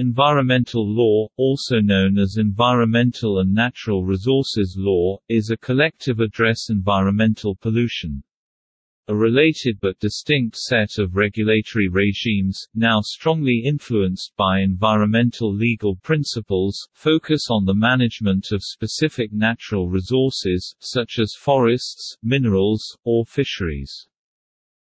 Environmental law, also known as environmental and natural resources law, is a collective address environmental pollution. A related but distinct set of regulatory regimes, now strongly influenced by environmental legal principles, focus on the management of specific natural resources, such as forests, minerals, or fisheries.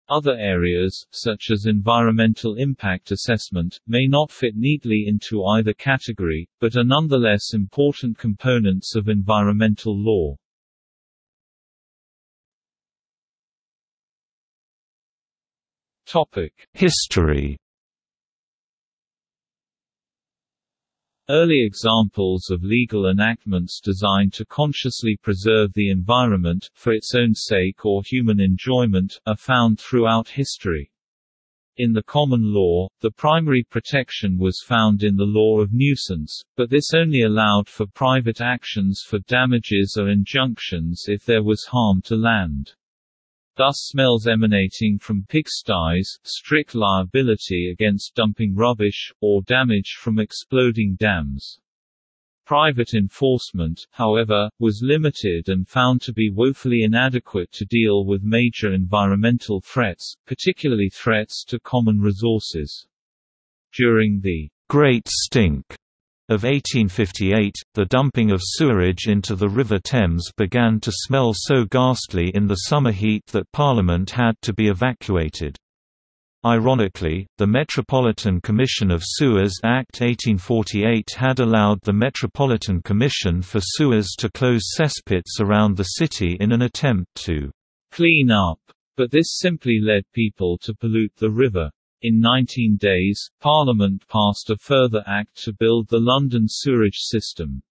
Other areas, such as environmental impact assessment, may not fit neatly into either category, but are nonetheless important components of environmental law. History Early examples of legal enactments designed to consciously preserve the environment, for its own sake or human enjoyment, are found throughout history. In the common law, the primary protection was found in the law of nuisance, but this only allowed for private actions for damages or injunctions if there was harm to land. Thus smells emanating from pigsties, strict liability against dumping rubbish, or damage from exploding dams. Private enforcement, however, was limited and found to be woefully inadequate to deal with major environmental threats, particularly threats to common resources. During the Great Stink of 1858, the dumping of sewerage into the River Thames began to smell so ghastly in the summer heat that Parliament had to be evacuated. Ironically, the Metropolitan Commission of Sewers Act 1848 had allowed the Metropolitan Commission for Sewers to close cesspits around the city in an attempt to clean up, but this simply led people to pollute the river. In 19 days, Parliament passed a further act to build the London sewerage system.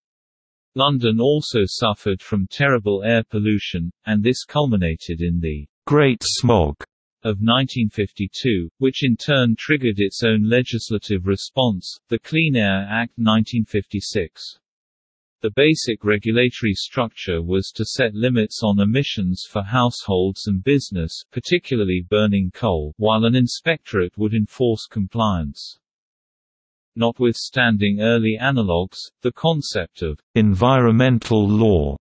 London also suffered from terrible air pollution, and this culminated in the Great Smog of 1952, which in turn triggered its own legislative response, the Clean Air Act 1956. The basic regulatory structure was to set limits on emissions for households and business particularly burning coal, while an inspectorate would enforce compliance. Notwithstanding early analogues, the concept of environmental law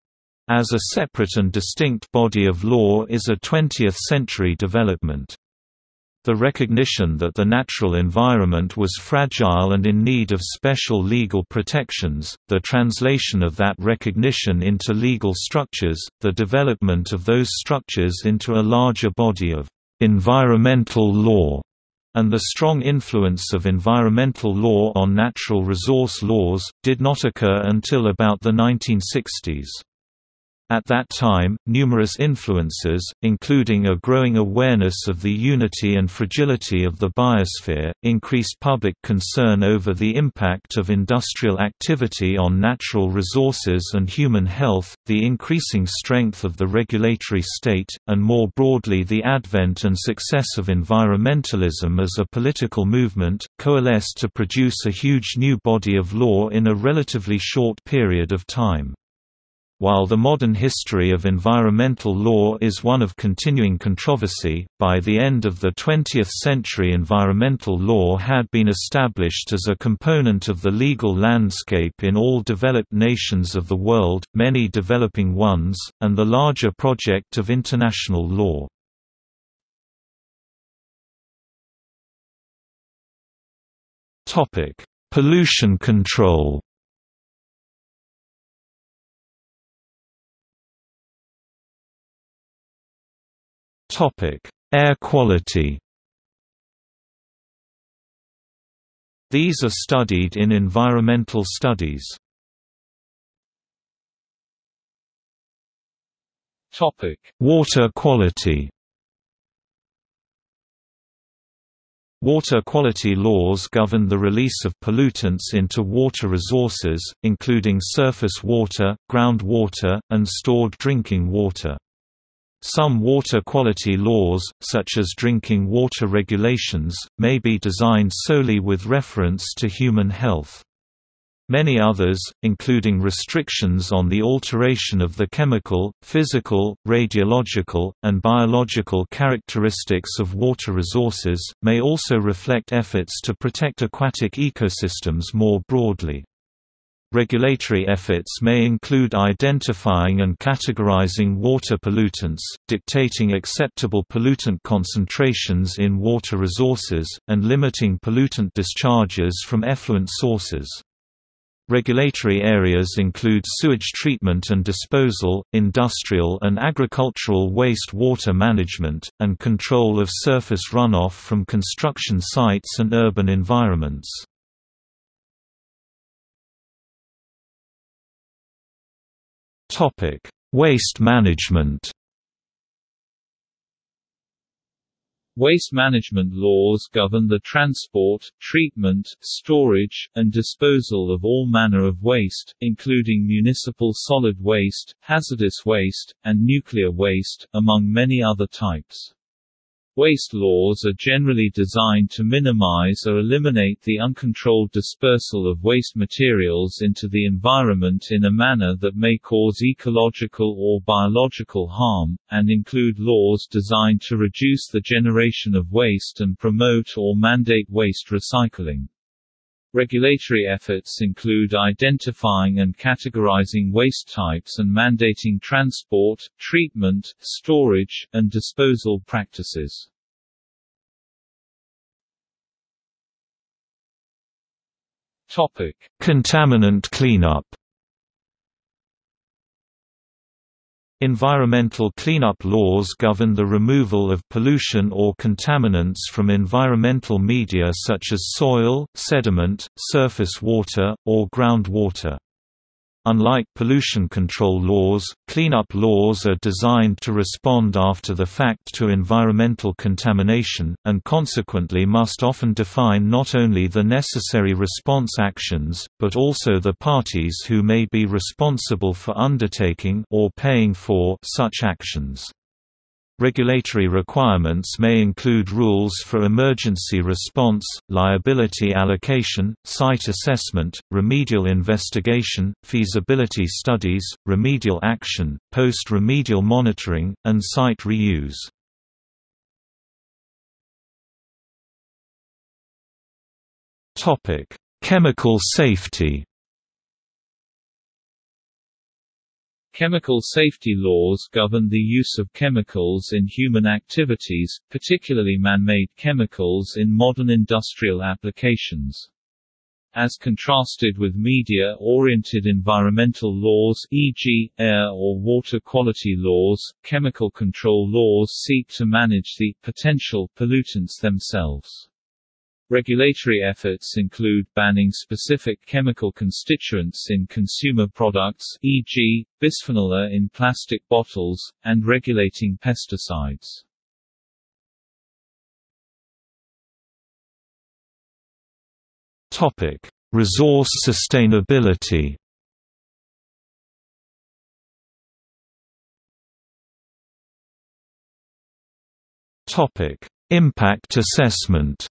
as a separate and distinct body of law is a 20th-century development. The recognition that the natural environment was fragile and in need of special legal protections, the translation of that recognition into legal structures, the development of those structures into a larger body of environmental law, and the strong influence of environmental law on natural resource laws, did not occur until about the 1960s. At that time, numerous influences, including a growing awareness of the unity and fragility of the biosphere, increased public concern over the impact of industrial activity on natural resources and human health, the increasing strength of the regulatory state, and more broadly the advent and success of environmentalism as a political movement, coalesced to produce a huge new body of law in a relatively short period of time. While the modern history of environmental law is one of continuing controversy, by the end of the 20th century environmental law had been established as a component of the legal landscape in all developed nations of the world, many developing ones, and the larger project of international law. Pollution control Topic: Air quality. These are studied in environmental studies. Topic: Water quality. Water quality laws govern the release of pollutants into water resources, including surface water, groundwater, and stored drinking water. Some water quality laws, such as drinking water regulations, may be designed solely with reference to human health. Many others, including restrictions on the alteration of the chemical, physical, radiological, and biological characteristics of water resources, may also reflect efforts to protect aquatic ecosystems more broadly. Regulatory efforts may include identifying and categorizing water pollutants, dictating acceptable pollutant concentrations in water resources, and limiting pollutant discharges from effluent sources. Regulatory areas include sewage treatment and disposal, industrial and agricultural waste water management, and control of surface runoff from construction sites and urban environments. Waste management Waste management laws govern the transport, treatment, storage, and disposal of all manner of waste, including municipal solid waste, hazardous waste, and nuclear waste, among many other types. Waste laws are generally designed to minimize or eliminate the uncontrolled dispersal of waste materials into the environment in a manner that may cause ecological or biological harm, and include laws designed to reduce the generation of waste and promote or mandate waste recycling. Regulatory efforts include identifying and categorizing waste types and mandating transport, treatment, storage, and disposal practices. Topic: Contaminant cleanup. Environmental cleanup laws govern the removal of pollution or contaminants from environmental media such as soil, sediment, surface water, or groundwater. Unlike pollution control laws, cleanup laws are designed to respond after the fact to environmental contamination, and consequently must often define not only the necessary response actions, but also the parties who may be responsible for undertaking or paying for such actions. Regulatory requirements may include rules for emergency response, liability allocation, site assessment, remedial investigation, feasibility studies, remedial action, post-remedial monitoring, and site reuse. Chemical safety Chemical safety laws govern the use of chemicals in human activities, particularly man-made chemicals in modern industrial applications. As contrasted with media-oriented environmental laws e.g., air or water quality laws, chemical control laws seek to manage the potential pollutants themselves. Regulatory efforts include banning specific chemical constituents in consumer products e.g., bisphenol A in plastic bottles, and regulating pesticides. Resource sustainability Impact assessment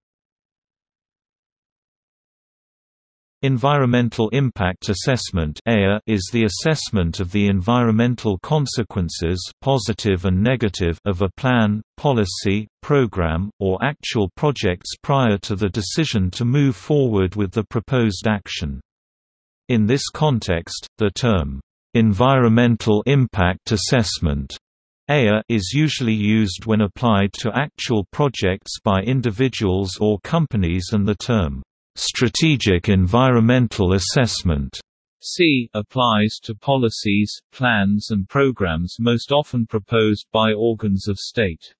Environmental Impact Assessment is the assessment of the environmental consequences positive and negative of a plan, policy, program, or actual projects prior to the decision to move forward with the proposed action. In this context, the term, "...environmental impact assessment", is usually used when applied to actual projects by individuals or companies and the term Strategic environmental assessment C applies to policies, plans and programs most often proposed by organs of state.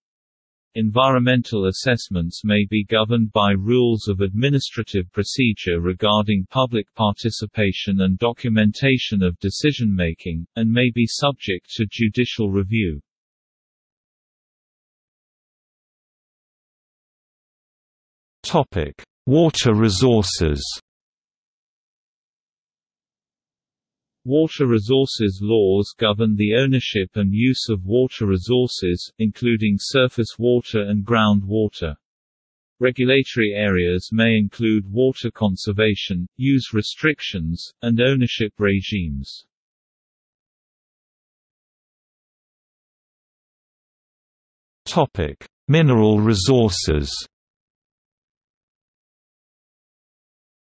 Environmental assessments may be governed by rules of administrative procedure regarding public participation and documentation of decision-making, and may be subject to judicial review. Water resources Water resources laws govern the ownership and use of water resources, including surface water and groundwater. Regulatory areas may include water conservation, use restrictions, and ownership regimes. Topic: Mineral resources.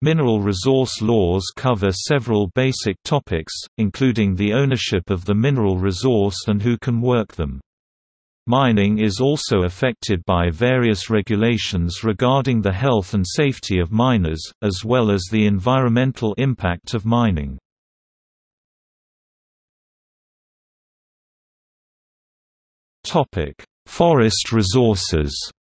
Mineral resource laws cover several basic topics, including the ownership of the mineral resource and who can work them. Mining is also affected by various regulations regarding the health and safety of miners, as well as the environmental impact of mining. Forest resources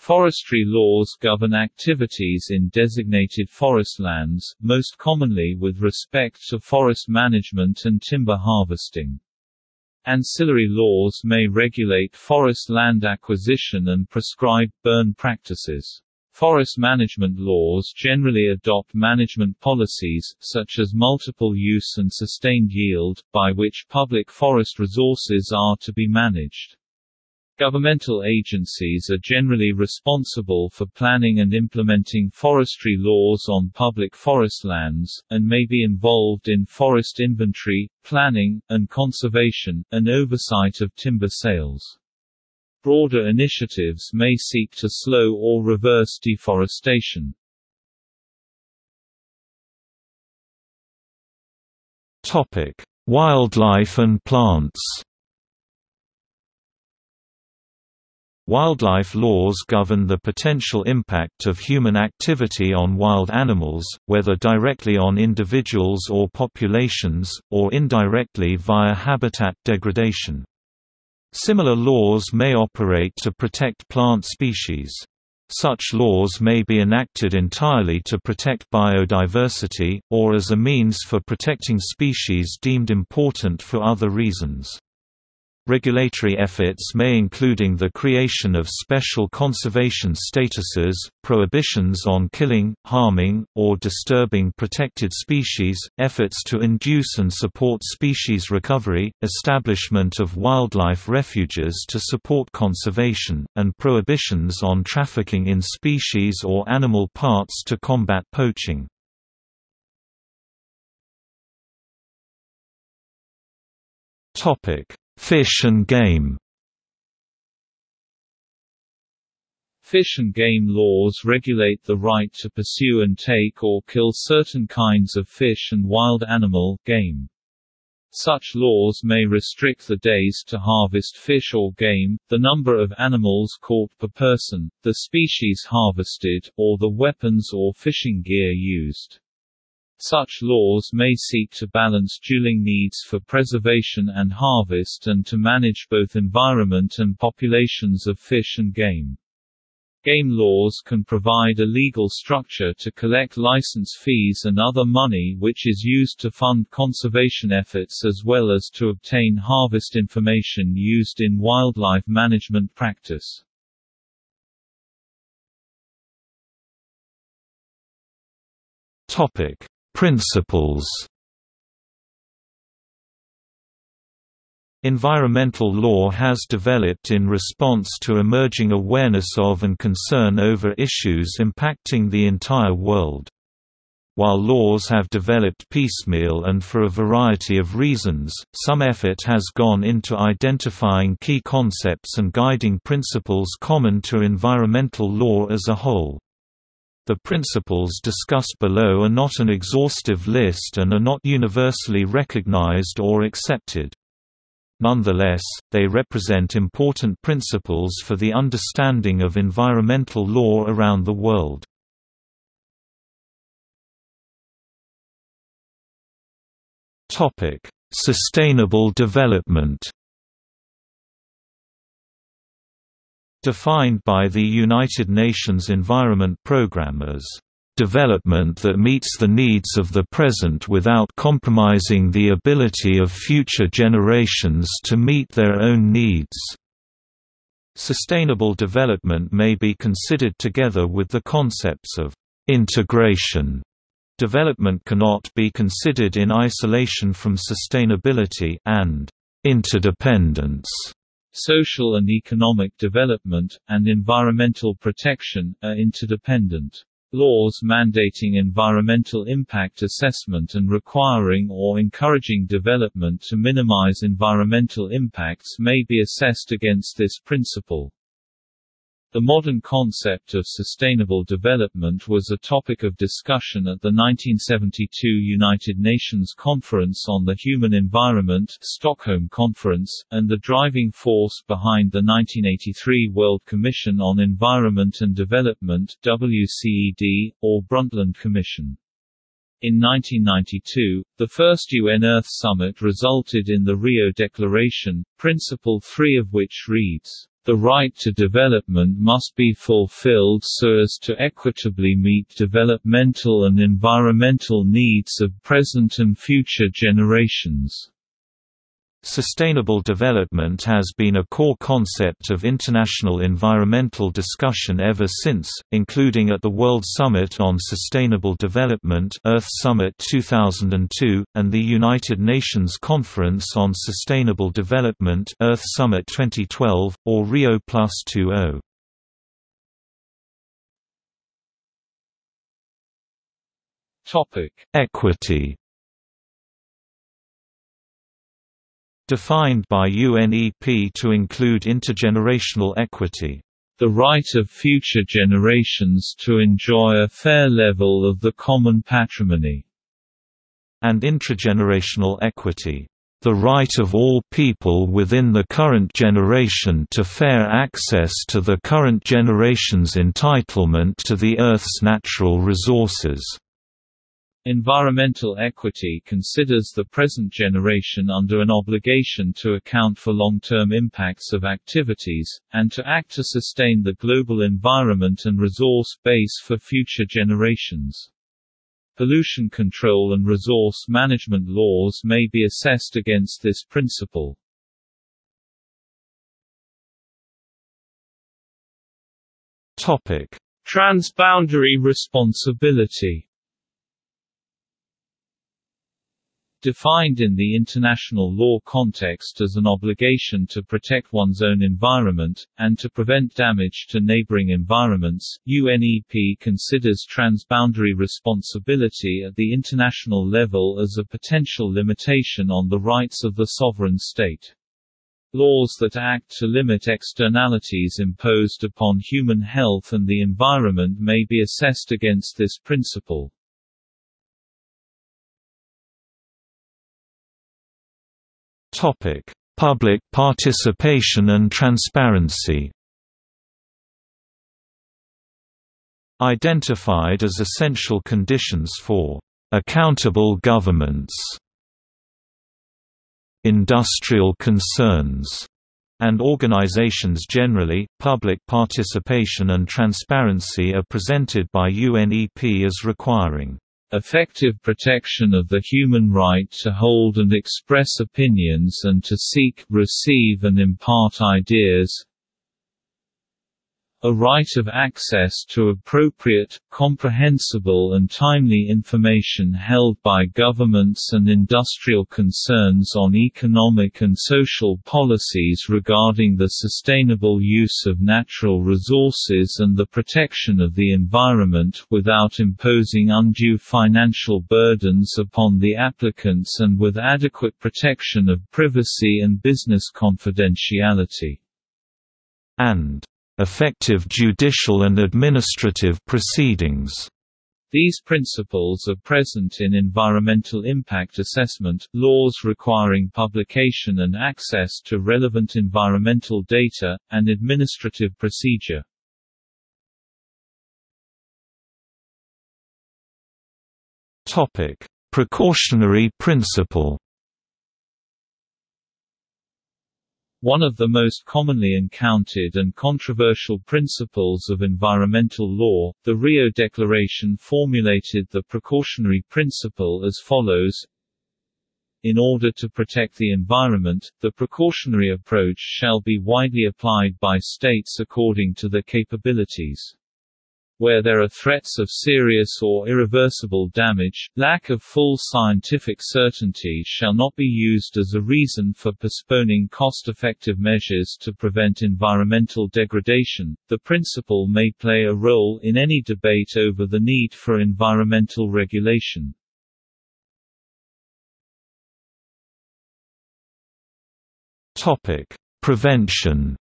Forestry laws govern activities in designated forest lands, most commonly with respect to forest management and timber harvesting. Ancillary laws may regulate forest land acquisition and prescribe burn practices. Forest management laws generally adopt management policies, such as multiple use and sustained yield, by which public forest resources are to be managed. Governmental agencies are generally responsible for planning and implementing forestry laws on public forest lands, and may be involved in forest inventory, planning, and conservation, and oversight of timber sales. Broader initiatives may seek to slow or reverse deforestation. Wildlife and plants. Wildlife laws govern the potential impact of human activity on wild animals, whether directly on individuals or populations, or indirectly via habitat degradation. Similar laws may operate to protect plant species. Such laws may be enacted entirely to protect biodiversity, or as a means for protecting species deemed important for other reasons. Regulatory efforts may including the creation of special conservation statuses, prohibitions on killing, harming, or disturbing protected species, efforts to induce and support species recovery, establishment of wildlife refuges to support conservation, and prohibitions on trafficking in species or animal parts to combat poaching. Topic Fish and game Fish and game laws regulate the right to pursue and take or kill certain kinds of fish and wild animal game. Such laws may restrict the days to harvest fish or game, the number of animals caught per person, the species harvested, or the weapons or fishing gear used. Such laws may seek to balance dueling needs for preservation and harvest and to manage both environment and populations of fish and game. Game laws can provide a legal structure to collect license fees and other money which is used to fund conservation efforts as well as to obtain harvest information used in wildlife management practice. Topic: Principles Environmental law has developed in response to emerging awareness of and concern over issues impacting the entire world. While laws have developed piecemeal and for a variety of reasons, some effort has gone into identifying key concepts and guiding principles common to environmental law as a whole. The principles discussed below are not an exhaustive list and are not universally recognized or accepted. Nonetheless, they represent important principles for the understanding of environmental law around the world. Sustainable development Defined by the United Nations Environment Programme as development that meets the needs of the present without compromising the ability of future generations to meet their own needs. Sustainable development may be considered together with the concepts of integration. Development cannot be considered in isolation from sustainability and interdependence. Social and economic development, and environmental protection, are interdependent. Laws mandating environmental impact assessment and requiring or encouraging development to minimize environmental impacts may be assessed against this principle. The modern concept of sustainable development was a topic of discussion at the 1972 United Nations Conference on the Human Environment Stockholm Conference, and the driving force behind the 1983 World Commission on Environment and Development WCED, or Brundtland Commission. In 1992, the first UN Earth Summit resulted in the Rio Declaration, Principle 3 of which reads, the right to development must be fulfilled so as to equitably meet developmental and environmental needs of present and future generations. Sustainable development has been a core concept of international environmental discussion ever since, including at the World Summit on Sustainable Development Earth Summit 2002, and the United Nations Conference on Sustainable Development Earth Summit 2012, or Rio Plus 20. Equity defined by UNEP to include intergenerational equity. The right of future generations to enjoy a fair level of the common patrimony. And intragenerational equity. The right of all people within the current generation to fair access to the current generation's entitlement to the Earth's natural resources. Environmental equity considers the present generation under an obligation to account for long-term impacts of activities, and to act to sustain the global environment and resource base for future generations. Pollution control and resource management laws may be assessed against this principle. Transboundary responsibility defined in the international law context as an obligation to protect one's own environment, and to prevent damage to neighboring environments, UNEP considers transboundary responsibility at the international level as a potential limitation on the rights of the sovereign state. Laws that act to limit externalities imposed upon human health and the environment may be assessed against this principle. Topic: Public participation and transparency. Identified as essential conditions for accountable governments, industrial concerns, and organizations generally, public participation and transparency are presented by UNEP as requiring effective protection of the human right to hold and express opinions and to seek, receive and impart ideas, a right of access to appropriate, comprehensible and timely information held by governments and industrial concerns on economic and social policies regarding the sustainable use of natural resources and the protection of the environment without imposing undue financial burdens upon the applicants and with adequate protection of privacy and business confidentiality. And effective judicial and administrative proceedings. These principles are present in environmental impact assessment, laws requiring publication and access to relevant environmental data, and administrative procedure. Precautionary principle One of the most commonly encountered and controversial principles of environmental law, the Rio Declaration formulated the precautionary principle as follows in order to protect the environment, the precautionary approach shall be widely applied by states according to their capabilities. Where there are threats of serious or irreversible damage, lack of full scientific certainty shall not be used as a reason for postponing cost-effective measures to prevent environmental degradation. The principle may play a role in any debate over the need for environmental regulation. Topic: Prevention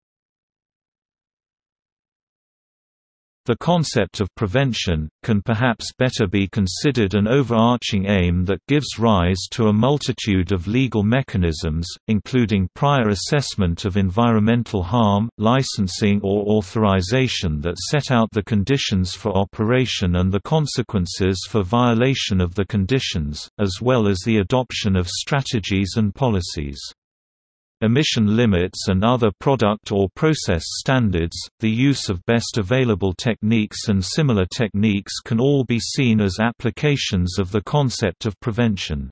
The concept of prevention, can perhaps better be considered an overarching aim that gives rise to a multitude of legal mechanisms, including prior assessment of environmental harm, licensing or authorization that set out the conditions for operation and the consequences for violation of the conditions, as well as the adoption of strategies and policies emission limits and other product or process standards, the use of best available techniques and similar techniques can all be seen as applications of the concept of prevention.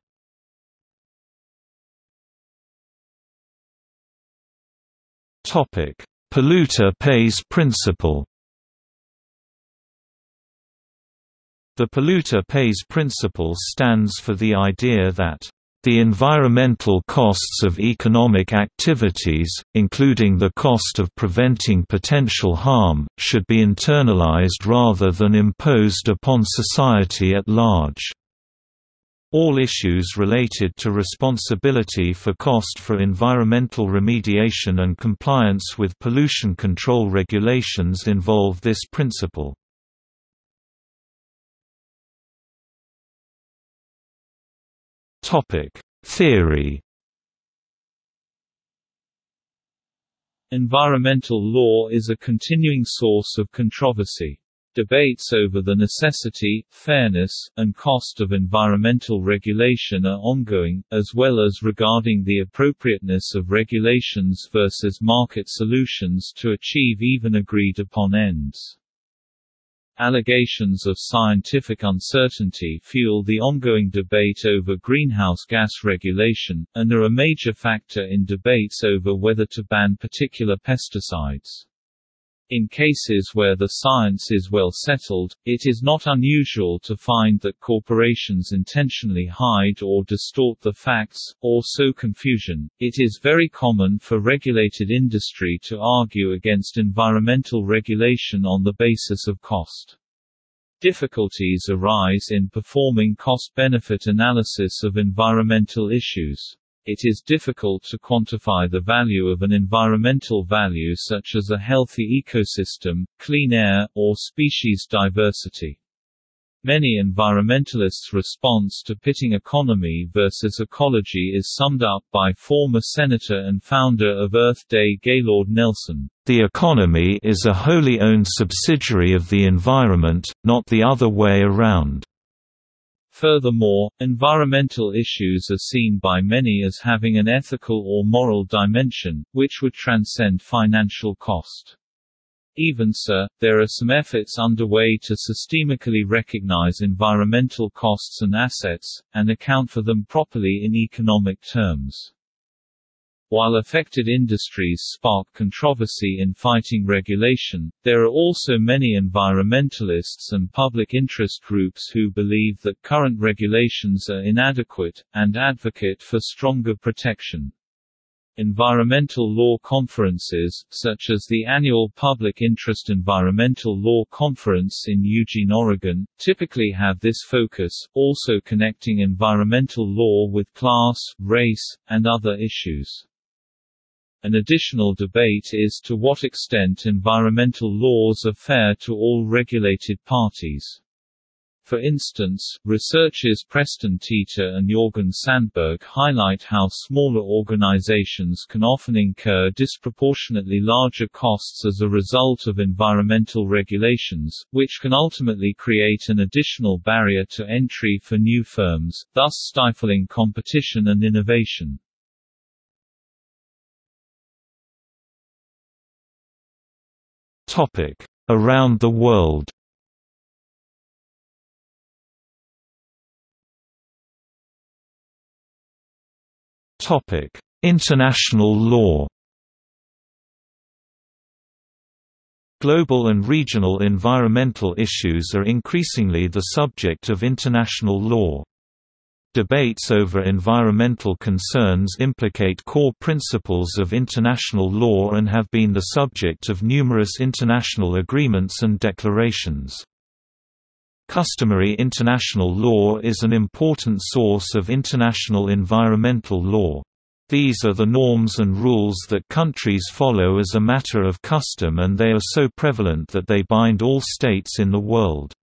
Polluter pays principle The polluter pays principle stands for the idea that the environmental costs of economic activities, including the cost of preventing potential harm, should be internalized rather than imposed upon society at large. All issues related to responsibility for cost for environmental remediation and compliance with pollution control regulations involve this principle. Topic: Theory. Environmental law is a continuing source of controversy. Debates over the necessity, fairness, and cost of environmental regulation are ongoing, as well as regarding the appropriateness of regulations versus market solutions to achieve even agreed upon ends. Allegations of scientific uncertainty fuel the ongoing debate over greenhouse gas regulation, and are a major factor in debates over whether to ban particular pesticides. In cases where the science is well settled, it is not unusual to find that corporations intentionally hide or distort the facts, or sow confusion. It is very common for regulated industry to argue against environmental regulation on the basis of cost. Difficulties arise in performing cost-benefit analysis of environmental issues it is difficult to quantify the value of an environmental value such as a healthy ecosystem, clean air, or species diversity. Many environmentalists' response to pitting economy versus ecology is summed up by former senator and founder of Earth Day Gaylord Nelson. The economy is a wholly owned subsidiary of the environment, not the other way around. Furthermore, environmental issues are seen by many as having an ethical or moral dimension, which would transcend financial cost. Even so, there are some efforts underway to systemically recognize environmental costs and assets, and account for them properly in economic terms. While affected industries spark controversy in fighting regulation, there are also many environmentalists and public interest groups who believe that current regulations are inadequate, and advocate for stronger protection. Environmental law conferences, such as the annual Public Interest Environmental Law Conference in Eugene, Oregon, typically have this focus, also connecting environmental law with class, race, and other issues. An additional debate is to what extent environmental laws are fair to all regulated parties. For instance, researchers Preston Teeter and Jorgen Sandberg highlight how smaller organizations can often incur disproportionately larger costs as a result of environmental regulations, which can ultimately create an additional barrier to entry for new firms, thus stifling competition and innovation. Topic: Around the world. Topic: International law. Global and regional environmental issues are increasingly the subject of international law. Debates over environmental concerns implicate core principles of international law and have been the subject of numerous international agreements and declarations. Customary international law is an important source of international environmental law. These are the norms and rules that countries follow as a matter of custom and they are so prevalent that they bind all states in the world.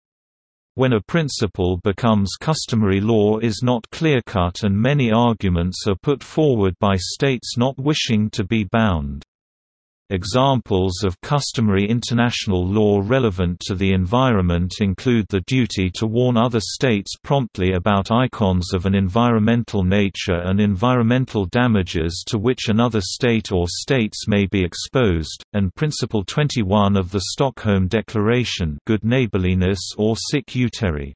When a principle becomes customary law is not clear-cut and many arguments are put forward by states not wishing to be bound. Examples of customary international law relevant to the environment include the duty to warn other states promptly about icons of an environmental nature and environmental damages to which another state or states may be exposed, and Principle 21 of the Stockholm Declaration good neighborliness or sic utere.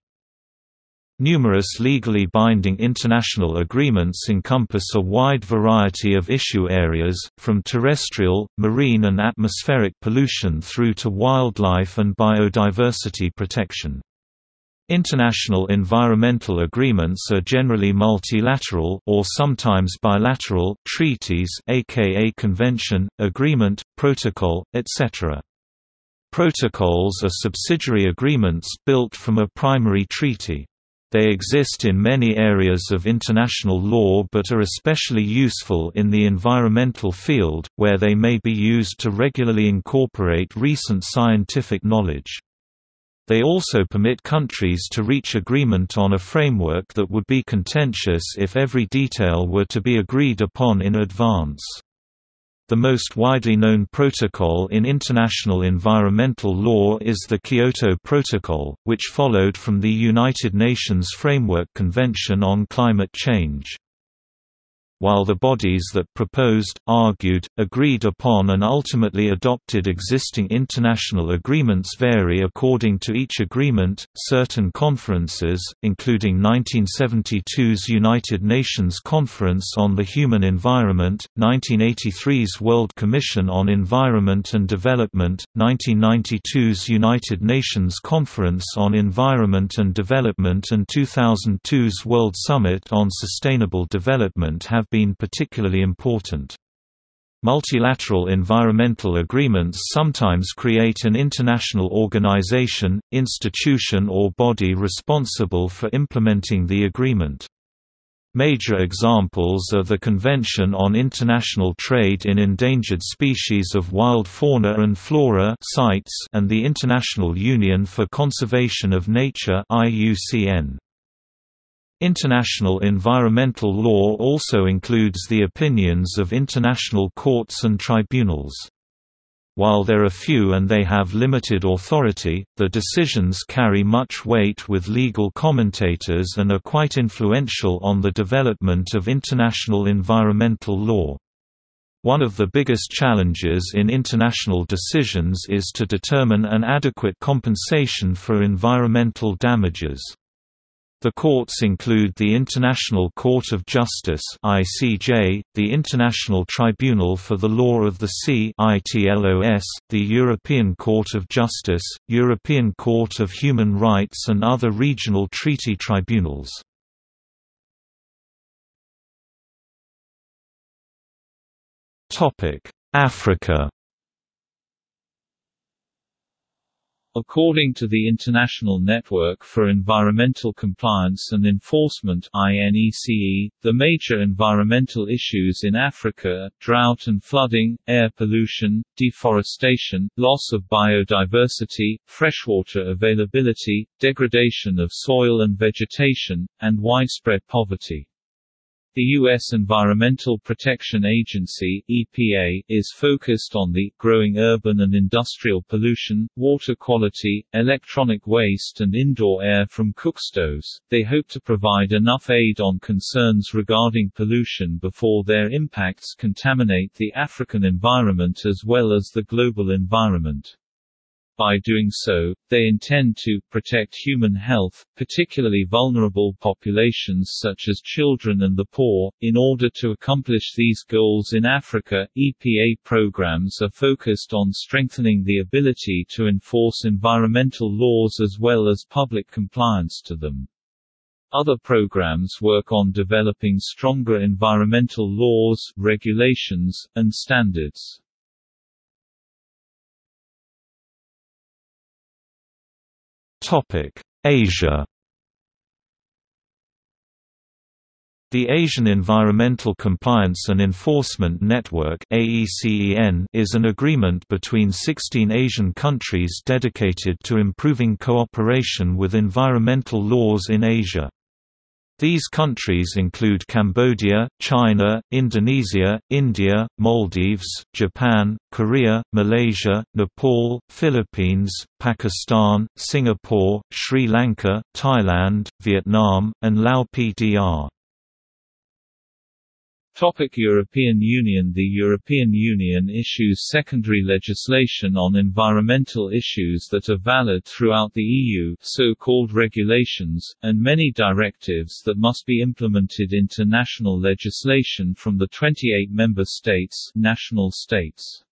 Numerous legally binding international agreements encompass a wide variety of issue areas, from terrestrial, marine and atmospheric pollution through to wildlife and biodiversity protection. International environmental agreements are generally multilateral or sometimes bilateral treaties aka convention, agreement, protocol, etc. Protocols are subsidiary agreements built from a primary treaty. They exist in many areas of international law but are especially useful in the environmental field, where they may be used to regularly incorporate recent scientific knowledge. They also permit countries to reach agreement on a framework that would be contentious if every detail were to be agreed upon in advance. The most widely known protocol in international environmental law is the Kyoto Protocol, which followed from the United Nations Framework Convention on Climate Change while the bodies that proposed, argued, agreed upon and ultimately adopted existing international agreements vary according to each agreement. Certain conferences, including 1972's United Nations Conference on the Human Environment, 1983's World Commission on Environment and Development, 1992's United Nations Conference on Environment and Development and 2002's World Summit on Sustainable Development have been particularly important. Multilateral environmental agreements sometimes create an international organization, institution or body responsible for implementing the agreement. Major examples are the Convention on International Trade in Endangered Species of Wild Fauna and Flora and the International Union for Conservation of Nature IUCN. International environmental law also includes the opinions of international courts and tribunals. While there are few and they have limited authority, the decisions carry much weight with legal commentators and are quite influential on the development of international environmental law. One of the biggest challenges in international decisions is to determine an adequate compensation for environmental damages. The courts include the International Court of Justice (ICJ), the International Tribunal for the Law of the Sea (ITLOS), the European Court of Justice, European Court of Human Rights and other regional treaty tribunals. Topic: Africa According to the International Network for Environmental Compliance and Enforcement INECE, the major environmental issues in Africa are drought and flooding, air pollution, deforestation, loss of biodiversity, freshwater availability, degradation of soil and vegetation, and widespread poverty. The U.S. Environmental Protection Agency EPA, is focused on the growing urban and industrial pollution, water quality, electronic waste and indoor air from cookstoves. They hope to provide enough aid on concerns regarding pollution before their impacts contaminate the African environment as well as the global environment. By doing so, they intend to protect human health, particularly vulnerable populations such as children and the poor. In order to accomplish these goals in Africa, EPA programs are focused on strengthening the ability to enforce environmental laws as well as public compliance to them. Other programs work on developing stronger environmental laws, regulations, and standards. Asia The Asian Environmental Compliance and Enforcement Network is an agreement between 16 Asian countries dedicated to improving cooperation with environmental laws in Asia. These countries include Cambodia, China, Indonesia, India, Maldives, Japan, Korea, Malaysia, Nepal, Philippines, Pakistan, Singapore, Sri Lanka, Thailand, Vietnam, and Lao PDR. Topic European Union The European Union issues secondary legislation on environmental issues that are valid throughout the EU so-called regulations, and many directives that must be implemented into national legislation from the 28 member states national states.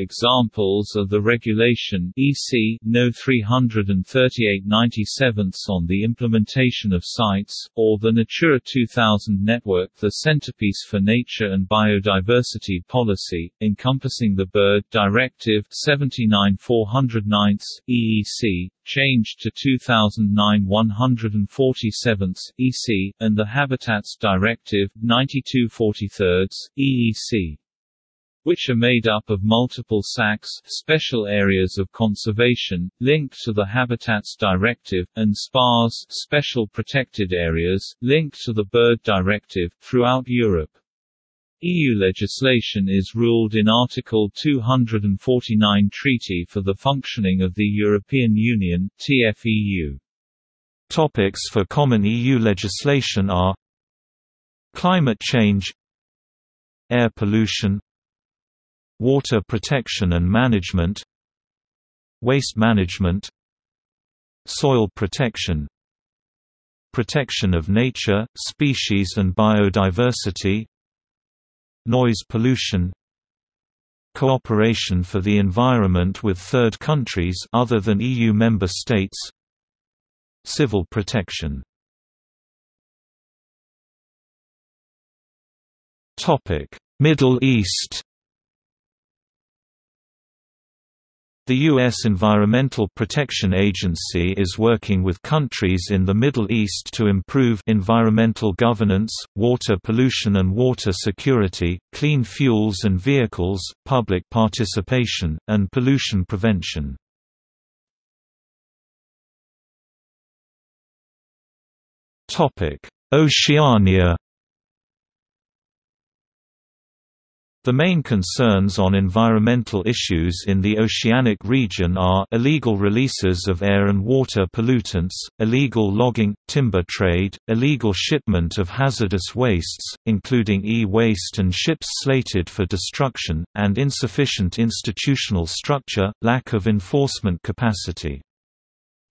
Examples are the Regulation EC No 338/97 on the implementation of CITES, or the Natura 2000 network the centerpiece for nature and biodiversity policy, encompassing the Bird Directive 79/409 EEC, changed to 2009-147 EC, and the Habitats Directive 92/43 EEC which are made up of multiple SACs special areas of conservation, linked to the Habitats Directive, and SPARs special protected areas, linked to the Bird Directive, throughout Europe. EU legislation is ruled in Article 249 Treaty for the Functioning of the European Union TFEU. Topics for common EU legislation are Climate change Air pollution Water protection and management Waste management Soil protection Protection of nature, species and biodiversity Noise pollution Cooperation for the environment with third countries other than EU member states Civil protection. Middle East The U.S. Environmental Protection Agency is working with countries in the Middle East to improve environmental governance, water pollution and water security, clean fuels and vehicles, public participation, and pollution prevention. Oceania The main concerns on environmental issues in the oceanic region are illegal releases of air and water pollutants, illegal logging, timber trade, illegal shipment of hazardous wastes, including e-waste and ships slated for destruction, and insufficient institutional structure, lack of enforcement capacity.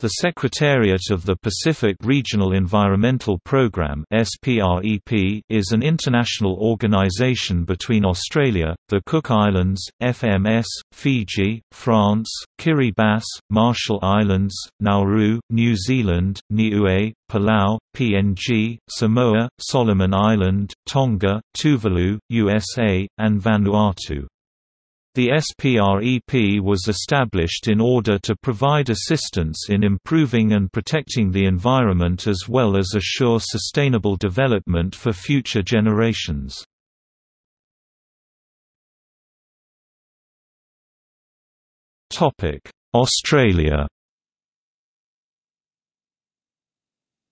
The Secretariat of the Pacific Regional Environmental Programme is an international organization between Australia, the Cook Islands, FMS, Fiji, France, Kiribati, Marshall Islands, Nauru, New Zealand, Niue, Palau, PNG, Samoa, Solomon Island, Tonga, Tuvalu, USA, and Vanuatu. The SPREP was established in order to provide assistance in improving and protecting the environment as well as assure sustainable development for future generations. Australia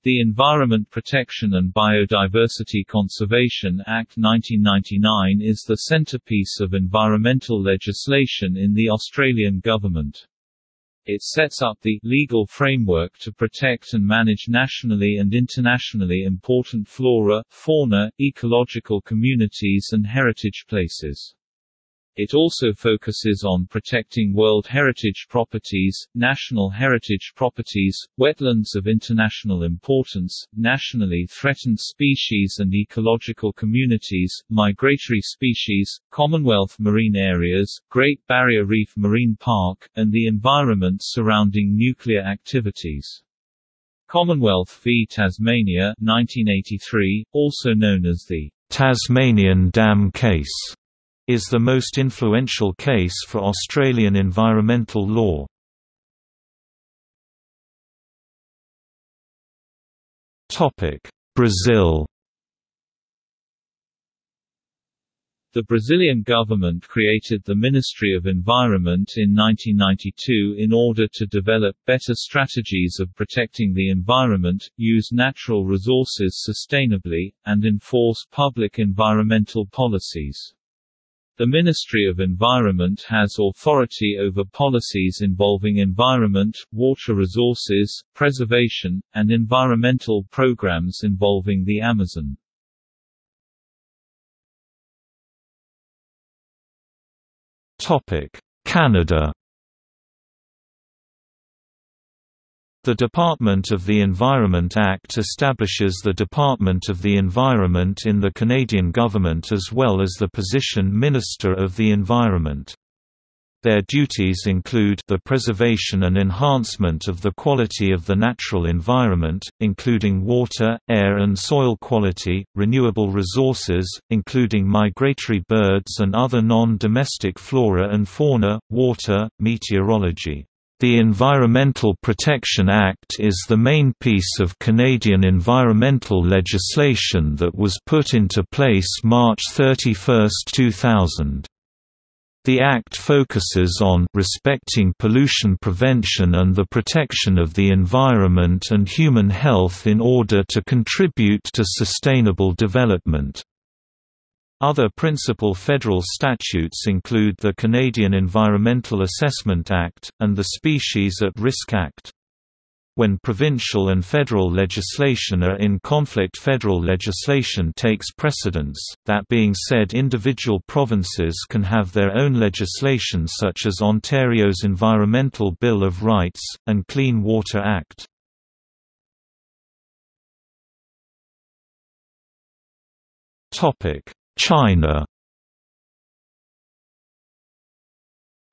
The Environment Protection and Biodiversity Conservation Act 1999 is the centrepiece of environmental legislation in the Australian government. It sets up the legal framework to protect and manage nationally and internationally important flora, fauna, ecological communities and heritage places. It also focuses on protecting World Heritage properties, national heritage properties, wetlands of international importance, nationally threatened species and ecological communities, migratory species, Commonwealth marine areas, Great Barrier Reef Marine Park, and the environment surrounding nuclear activities. Commonwealth v Tasmania 1983, also known as the Tasmanian Dam case is the most influential case for Australian environmental law. Brazil The Brazilian government created the Ministry of Environment in 1992 in order to develop better strategies of protecting the environment, use natural resources sustainably, and enforce public environmental policies. The Ministry of Environment has authority over policies involving environment, water resources, preservation, and environmental programs involving the Amazon. Canada The Department of the Environment Act establishes the Department of the Environment in the Canadian government as well as the position Minister of the Environment. Their duties include the preservation and enhancement of the quality of the natural environment, including water, air and soil quality, renewable resources, including migratory birds and other non-domestic flora and fauna, water, meteorology. The Environmental Protection Act is the main piece of Canadian environmental legislation that was put into place March 31, 2000. The Act focuses on respecting pollution prevention and the protection of the environment and human health in order to contribute to sustainable development. Other principal federal statutes include the Canadian Environmental Assessment Act, and the Species at Risk Act. When provincial and federal legislation are in conflict federal legislation takes precedence, that being said individual provinces can have their own legislation such as Ontario's Environmental Bill of Rights, and Clean Water Act. Topic China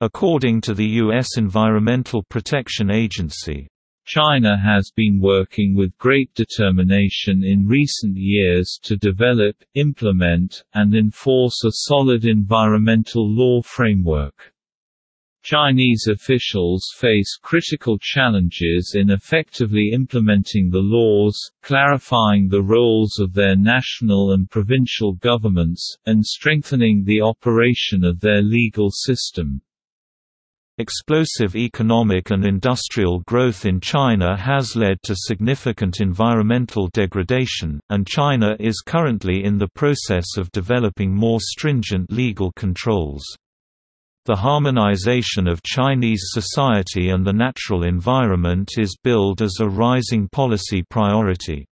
According to the U.S. Environmental Protection Agency, China has been working with great determination in recent years to develop, implement, and enforce a solid environmental law framework. Chinese officials face critical challenges in effectively implementing the laws, clarifying the roles of their national and provincial governments, and strengthening the operation of their legal system. Explosive economic and industrial growth in China has led to significant environmental degradation, and China is currently in the process of developing more stringent legal controls. The harmonization of Chinese society and the natural environment is billed as a rising policy priority.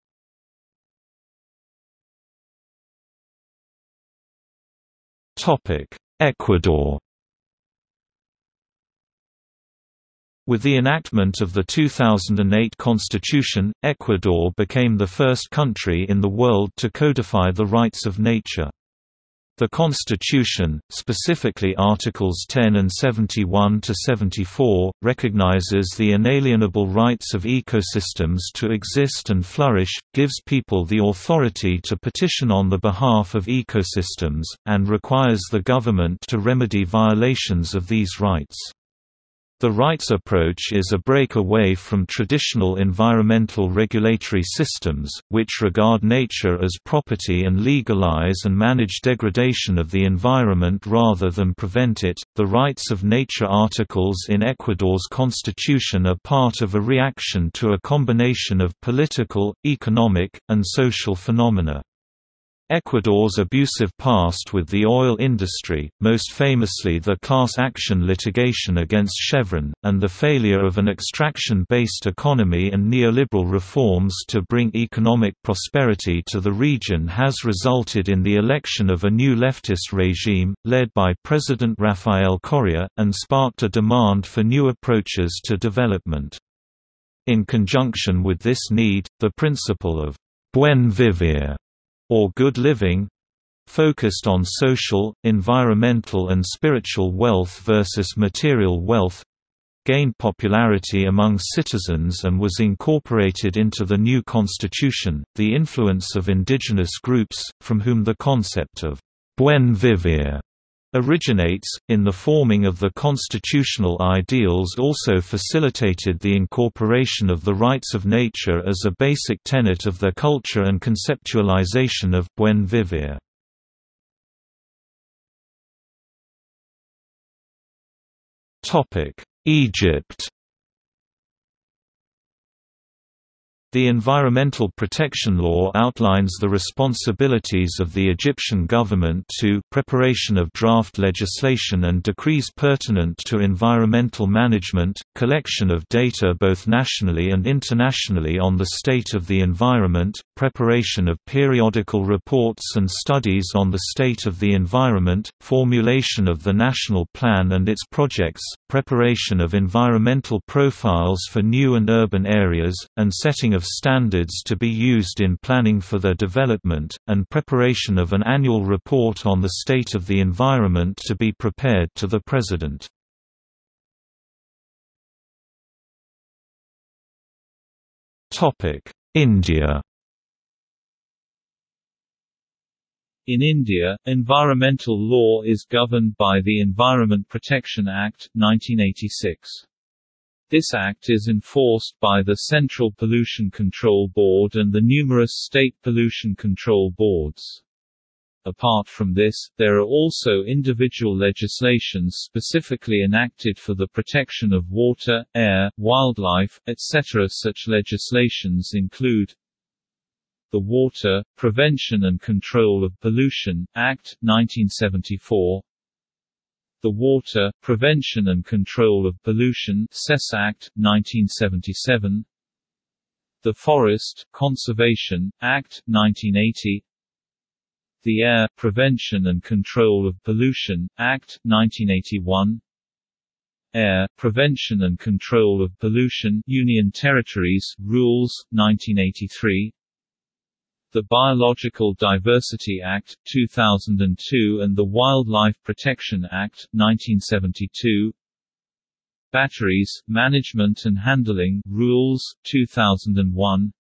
Ecuador With the enactment of the 2008 constitution, Ecuador became the first country in the world to codify the rights of nature. The Constitution, specifically Articles 10 and 71 to 74, recognizes the inalienable rights of ecosystems to exist and flourish, gives people the authority to petition on the behalf of ecosystems, and requires the government to remedy violations of these rights. The rights approach is a break away from traditional environmental regulatory systems, which regard nature as property and legalize and manage degradation of the environment rather than prevent it. The rights of nature articles in Ecuador's constitution are part of a reaction to a combination of political, economic, and social phenomena. Ecuador's abusive past with the oil industry, most famously the class action litigation against Chevron, and the failure of an extraction-based economy and neoliberal reforms to bring economic prosperity to the region has resulted in the election of a new leftist regime, led by President Rafael Correa, and sparked a demand for new approaches to development. In conjunction with this need, the principle of buen vivir or good living focused on social, environmental and spiritual wealth versus material wealth gained popularity among citizens and was incorporated into the new constitution. The influence of indigenous groups, from whom the concept of buen vivir originates, in the forming of the constitutional ideals also facilitated the incorporation of the rights of nature as a basic tenet of their culture and conceptualization of buen vivir. Egypt The Environmental Protection Law outlines the responsibilities of the Egyptian government to preparation of draft legislation and decrees pertinent to environmental management, collection of data both nationally and internationally on the state of the environment, preparation of periodical reports and studies on the state of the environment, formulation of the national plan and its projects, preparation of environmental profiles for new and urban areas, and setting of of standards to be used in planning for their development, and preparation of an annual report on the state of the environment to be prepared to the President. India In India, environmental law is governed by the Environment Protection Act, 1986. This act is enforced by the Central Pollution Control Board and the numerous state pollution control boards. Apart from this, there are also individual legislations specifically enacted for the protection of water, air, wildlife, etc. Such legislations include the Water, Prevention and Control of Pollution, Act, 1974 the Water, Prevention and Control of Pollution Cess Act, 1977 The Forest, Conservation, Act, 1980 The Air, Prevention and Control of Pollution, Act, 1981 Air, Prevention and Control of Pollution Union Territories, Rules, 1983 the Biological Diversity Act, 2002 and the Wildlife Protection Act, 1972 Batteries, Management and Handling Rules, 2001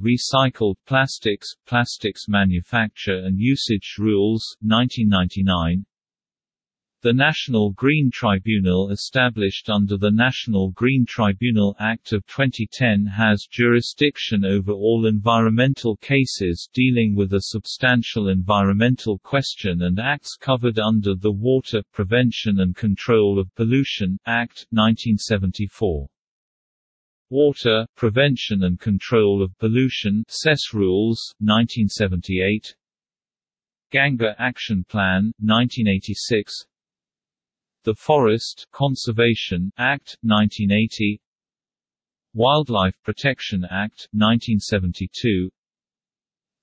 Recycled Plastics, Plastics Manufacture and Usage Rules, 1999 the National Green Tribunal established under the National Green Tribunal Act of 2010 has jurisdiction over all environmental cases dealing with a substantial environmental question and acts covered under the Water, Prevention and Control of Pollution, Act, 1974. Water, Prevention and Control of Pollution CESS Rules, 1978 Ganga Action Plan, 1986 the Forest Conservation Act, 1980 Wildlife Protection Act, 1972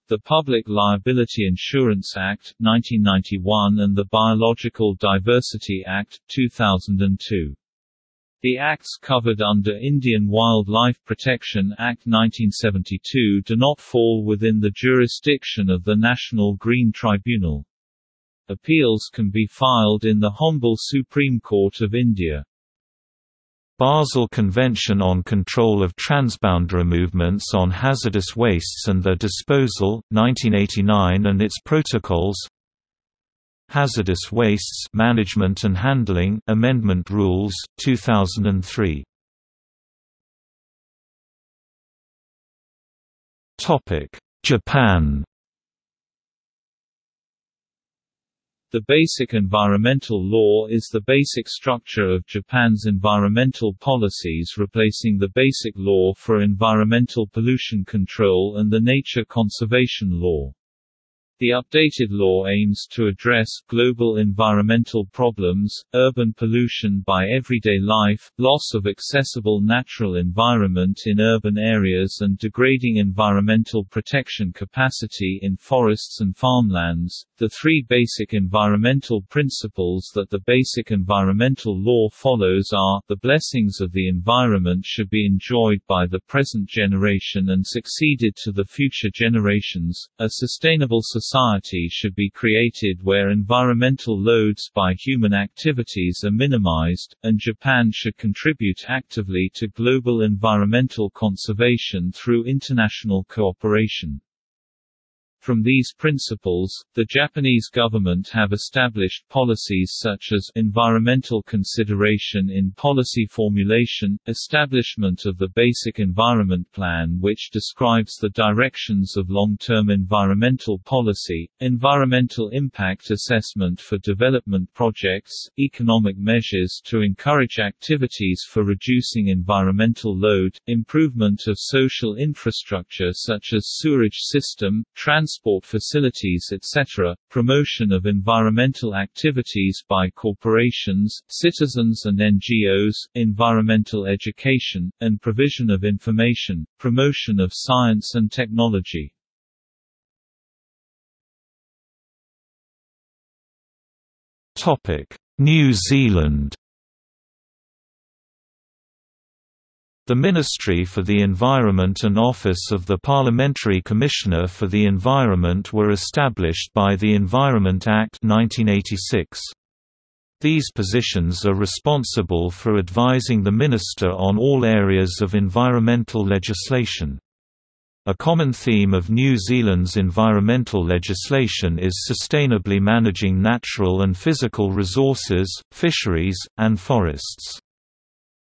the Public Liability Insurance Act, 1991 and the Biological Diversity Act, 2002. The acts covered under Indian Wildlife Protection Act 1972 do not fall within the jurisdiction of the National Green Tribunal. Appeals can be filed in the Hon'ble Supreme Court of India. Basel Convention on Control of Transboundary Movements on Hazardous Wastes and Their Disposal, 1989 and its protocols. Hazardous Wastes Management and Handling Amendment Rules, 2003 Japan The Basic Environmental Law is the basic structure of Japan's environmental policies replacing the Basic Law for Environmental Pollution Control and the Nature Conservation Law. The updated law aims to address global environmental problems, urban pollution by everyday life, loss of accessible natural environment in urban areas and degrading environmental protection capacity in forests and farmlands. The three basic environmental principles that the basic environmental law follows are, the blessings of the environment should be enjoyed by the present generation and succeeded to the future generations, a sustainable society society should be created where environmental loads by human activities are minimized, and Japan should contribute actively to global environmental conservation through international cooperation. From these principles, the Japanese government have established policies such as environmental consideration in policy formulation, establishment of the Basic Environment Plan which describes the directions of long-term environmental policy, environmental impact assessment for development projects, economic measures to encourage activities for reducing environmental load, improvement of social infrastructure such as sewerage system, transport transport facilities etc., promotion of environmental activities by corporations, citizens and NGOs, environmental education, and provision of information, promotion of science and technology. New Zealand The Ministry for the Environment and Office of the Parliamentary Commissioner for the Environment were established by the Environment Act 1986. These positions are responsible for advising the Minister on all areas of environmental legislation. A common theme of New Zealand's environmental legislation is sustainably managing natural and physical resources, fisheries, and forests.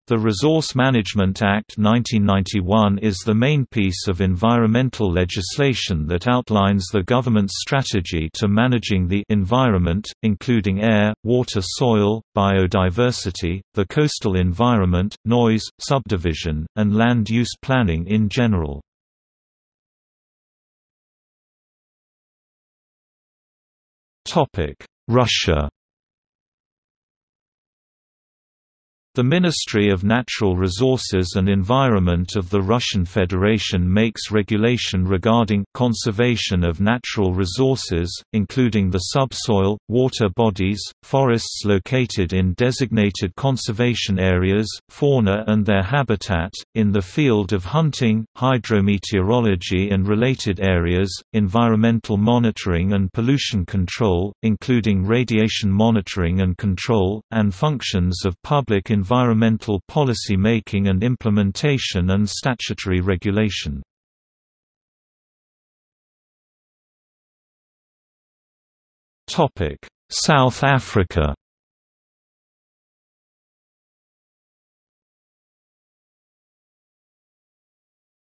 The Resource Management Act 1991 is the main piece of environmental legislation that outlines the government's strategy to managing the environment, including air, water soil, biodiversity, the coastal environment, noise, subdivision, and land use planning in general. Russia The Ministry of Natural Resources and Environment of the Russian Federation makes regulation regarding conservation of natural resources, including the subsoil, water bodies, forests located in designated conservation areas, fauna and their habitat, in the field of hunting, hydrometeorology and related areas, environmental monitoring and pollution control, including radiation monitoring and control, and functions of public environmental policy making and implementation and statutory regulation. Topic South Africa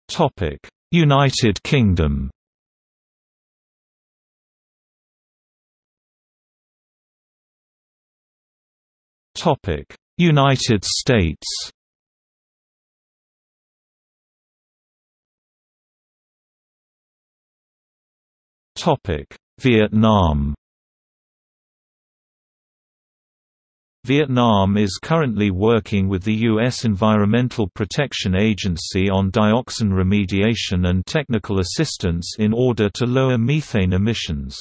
Topic: United Kingdom Topic United States Topic: Vietnam. Vietnam is currently working with the U.S. Environmental Protection Agency on dioxin remediation and technical assistance in order to lower methane emissions.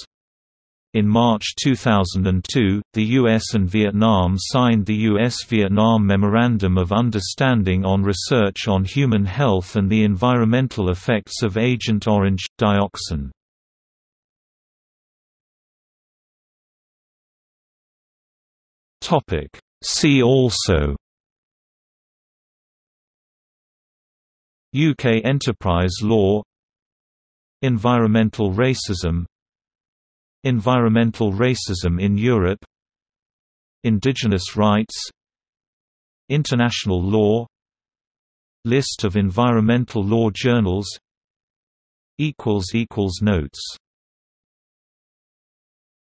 In March 2002, the U.S. and Vietnam signed the U.S.-Vietnam Memorandum of Understanding on Research on Human Health and the Environmental Effects of Agent Orange – Dioxin. See also UK enterprise law Environmental racism Environmental racism in Europe Indigenous rights International law List of environmental law journals Notes